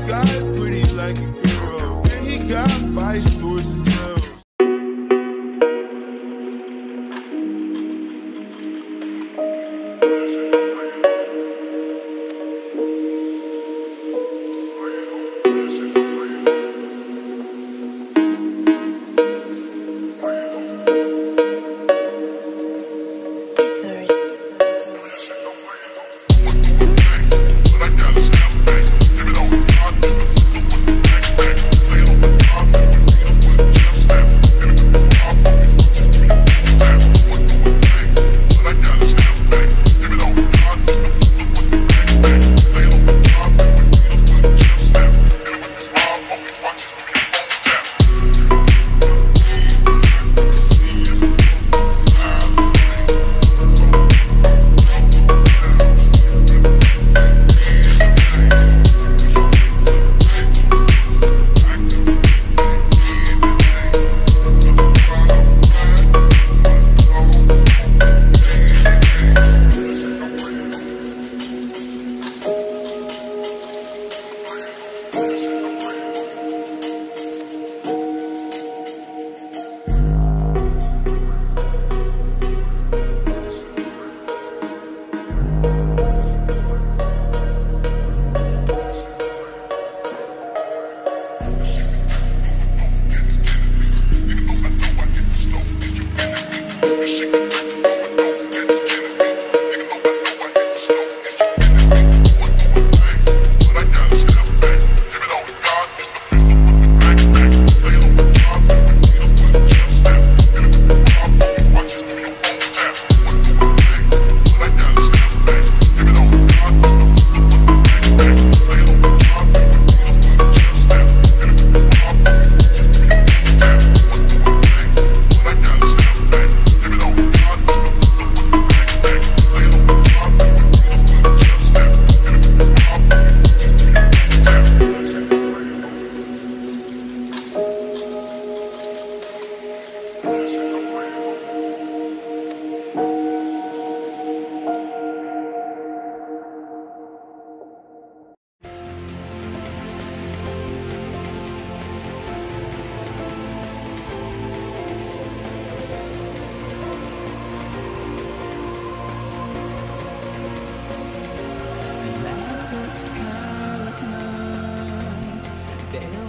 my guy pretty like a girl. And he got five stores to